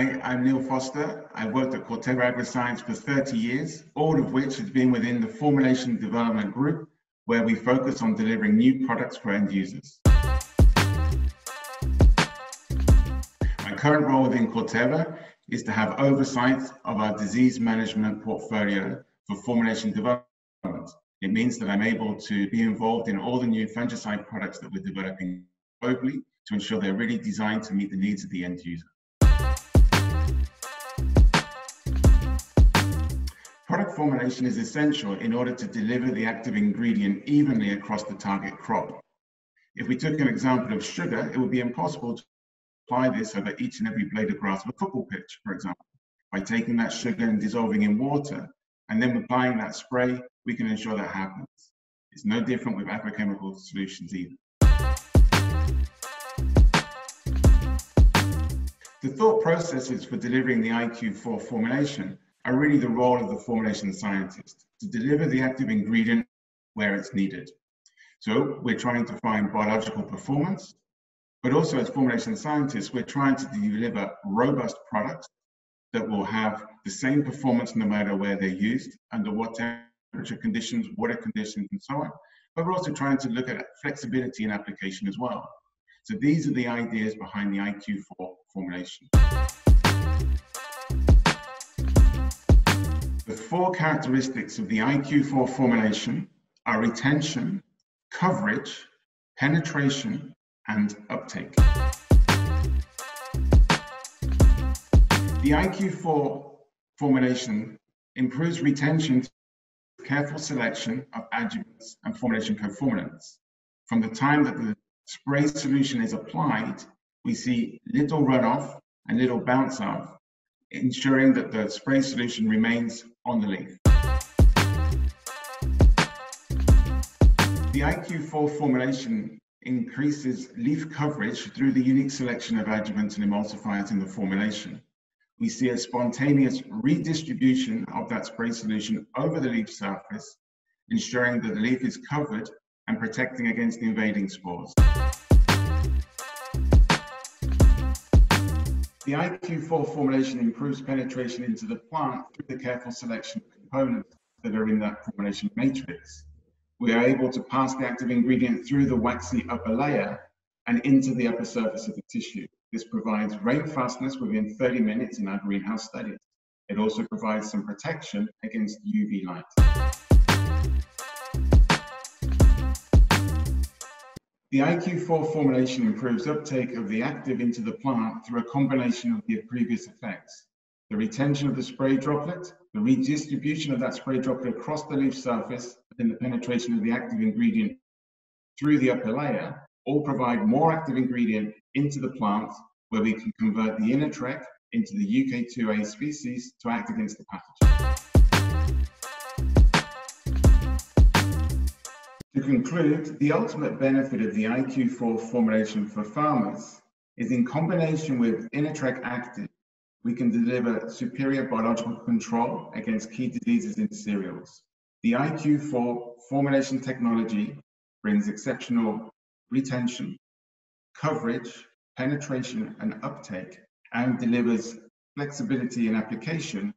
Hi, I'm Neil Foster. I've worked at Corteva AgriScience for 30 years, all of which has been within the Formulation Development Group, where we focus on delivering new products for end users. My current role within Corteva is to have oversight of our disease management portfolio for formulation development. It means that I'm able to be involved in all the new fungicide products that we're developing globally to ensure they're really designed to meet the needs of the end user. Product formulation is essential in order to deliver the active ingredient evenly across the target crop. If we took an example of sugar, it would be impossible to apply this over each and every blade of grass of a football pitch, for example. By taking that sugar and dissolving in water, and then applying that spray, we can ensure that happens. It's no different with agrochemical solutions either. The thought processes for delivering the IQ4 formulation are really the role of the formulation scientist to deliver the active ingredient where it's needed. So we're trying to find biological performance, but also as formulation scientists, we're trying to deliver robust products that will have the same performance no matter where they're used, under what temperature conditions, water conditions, and so on. But we're also trying to look at flexibility in application as well. So these are the ideas behind the IQ4 formulation. Four characteristics of the IQ4 formulation are retention, coverage, penetration, and uptake. The IQ4 formulation improves retention through careful selection of adjuvants and formulation coformulants. From the time that the spray solution is applied, we see little runoff and little bounce off, ensuring that the spray solution remains on the leaf. The IQ4 formulation increases leaf coverage through the unique selection of adjuvants and emulsifiers in the formulation. We see a spontaneous redistribution of that spray solution over the leaf surface, ensuring that the leaf is covered and protecting against the invading spores. The IQ4 formulation improves penetration into the plant through the careful selection of components that are in that formulation matrix. We are able to pass the active ingredient through the waxy upper layer and into the upper surface of the tissue. This provides rain fastness within 30 minutes in our greenhouse studies. It also provides some protection against UV light. The IQ4 formulation improves uptake of the active into the plant through a combination of the previous effects. The retention of the spray droplet, the redistribution of that spray droplet across the leaf surface, and the penetration of the active ingredient through the upper layer all provide more active ingredient into the plant where we can convert the Inatreq into the UK2A species to act against the pathogen. To conclude, the ultimate benefit of the IQ4 formulation for farmers is in combination with Inatreq Active, we can deliver superior biological control against key diseases in cereals. The IQ4 formulation technology brings exceptional retention, coverage, penetration, and uptake, and delivers flexibility in application